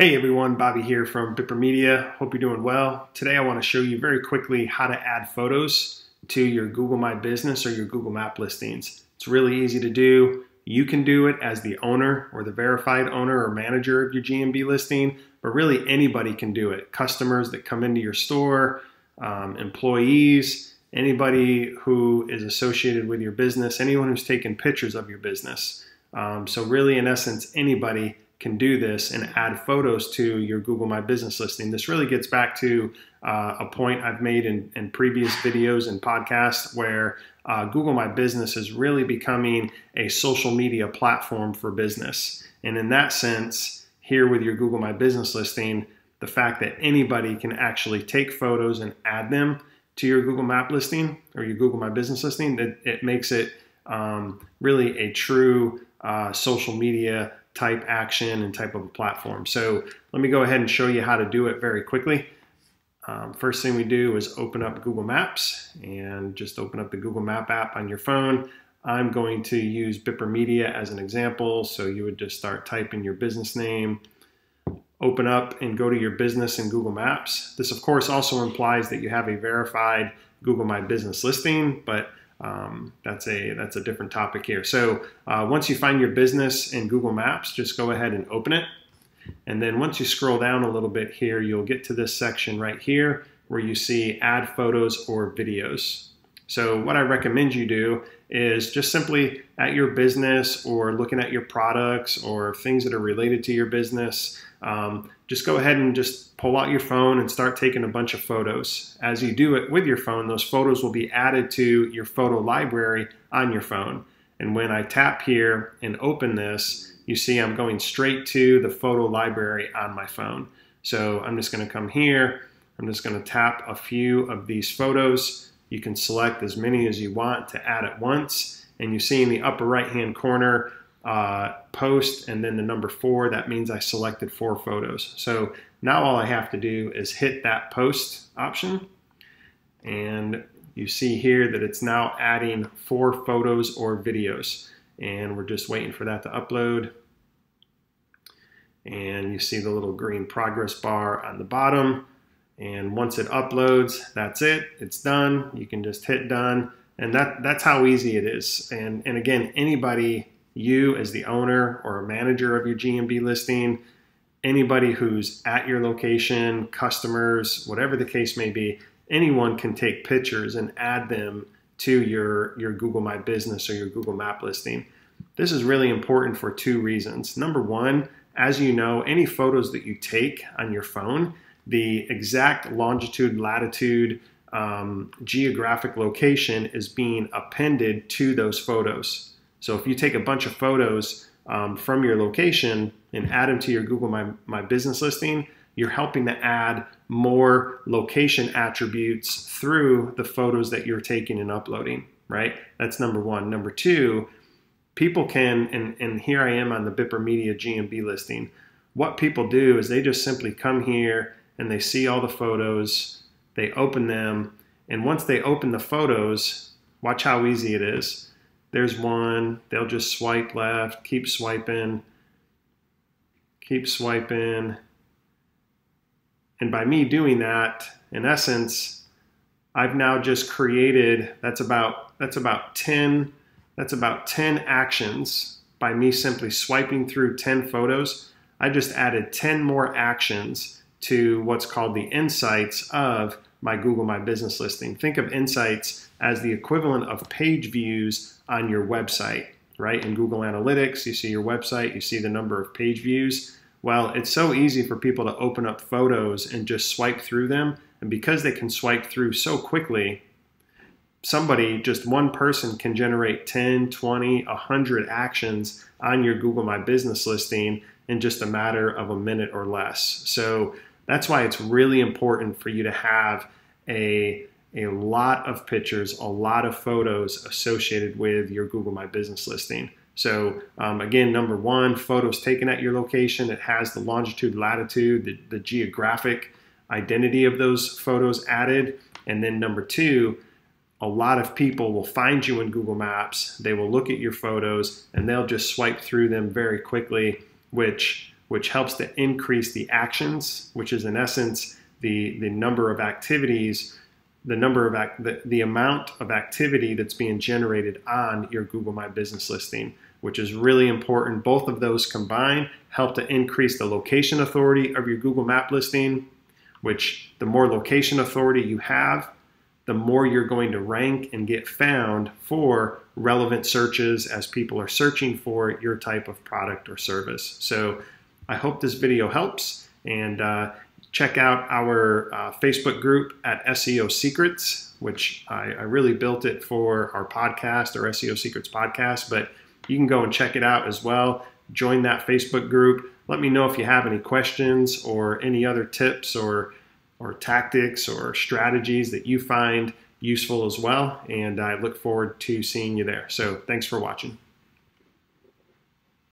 Hey everyone, Bobby here from Bipper Media. Hope you're doing well. Today I want to show you very quickly how to add photos to your Google My Business or your Google Map listings. It's really easy to do. You can do it as the owner or the verified owner or manager of your GMB listing, but really anybody can do it. Customers that come into your store, um, employees, anybody who is associated with your business, anyone who's taken pictures of your business. Um, so really, in essence, anybody can do this and add photos to your Google My Business listing. This really gets back to uh, a point I've made in, in, previous videos and podcasts where uh, Google My Business is really becoming a social media platform for business. And in that sense, here with your Google My Business listing, the fact that anybody can actually take photos and add them to your Google Map listing or your Google My Business listing, it, it makes it um, really a true uh, social media type action and type of a platform. So let me go ahead and show you how to do it very quickly. Um, first thing we do is open up Google Maps and just open up the Google Map app on your phone. I'm going to use Bipper Media as an example. So you would just start typing your business name, open up and go to your business in Google Maps. This of course also implies that you have a verified Google My Business listing, but um, that's a that's a different topic here. So uh, once you find your business in Google Maps, just go ahead and open it. And then once you scroll down a little bit here, you'll get to this section right here where you see add photos or videos. So what I recommend you do is just simply at your business or looking at your products or things that are related to your business, um, just go ahead and just pull out your phone and start taking a bunch of photos. As you do it with your phone, those photos will be added to your photo library on your phone. And when I tap here and open this, you see I'm going straight to the photo library on my phone. So I'm just going to come here. I'm just going to tap a few of these photos. You can select as many as you want to add at once. And you see in the upper right hand corner, uh, post and then the number four, that means I selected four photos. So now all I have to do is hit that post option and you see here that it's now adding four photos or videos and we're just waiting for that to upload and you see the little green progress bar on the bottom and once it uploads that's it it's done you can just hit done and that that's how easy it is and and again anybody you as the owner or a manager of your GMB listing, anybody who's at your location, customers, whatever the case may be, anyone can take pictures and add them to your, your Google My Business or your Google Map listing. This is really important for two reasons. Number one, as you know, any photos that you take on your phone, the exact longitude, latitude, um, geographic location is being appended to those photos. So if you take a bunch of photos um, from your location and add them to your Google My, My Business listing, you're helping to add more location attributes through the photos that you're taking and uploading, right? That's number one. Number two, people can, and, and here I am on the Bipper Media GMB listing. What people do is they just simply come here and they see all the photos, they open them, and once they open the photos, watch how easy it is there's one. They'll just swipe left, keep swiping, keep swiping. And by me doing that, in essence, I've now just created that's about that's about 10 that's about 10 actions by me simply swiping through 10 photos. I just added 10 more actions to what's called the insights of my Google My Business listing. Think of insights as the equivalent of page views on your website, right? In Google Analytics, you see your website, you see the number of page views. Well, it's so easy for people to open up photos and just swipe through them. And because they can swipe through so quickly, somebody, just one person, can generate 10, 20, 100 actions on your Google My Business listing in just a matter of a minute or less. So that's why it's really important for you to have a a lot of pictures, a lot of photos associated with your Google My Business listing. So um, again, number one, photos taken at your location. It has the longitude, latitude, the, the geographic identity of those photos added. And then number two, a lot of people will find you in Google Maps. They will look at your photos and they'll just swipe through them very quickly, which which helps to increase the actions, which is in essence the, the number of activities, the number of act, the, the amount of activity that's being generated on your Google My Business listing, which is really important. Both of those combined help to increase the location authority of your Google Map listing, which the more location authority you have, the more you're going to rank and get found for relevant searches as people are searching for your type of product or service. So I hope this video helps and uh, check out our uh, Facebook group at SEO Secrets, which I, I, really built it for our podcast, our SEO Secrets podcast, but you can go and check it out as well. Join that Facebook group. Let me know if you have any questions or any other tips or, or tactics or strategies that you find useful as well. And I look forward to seeing you there. So thanks for watching.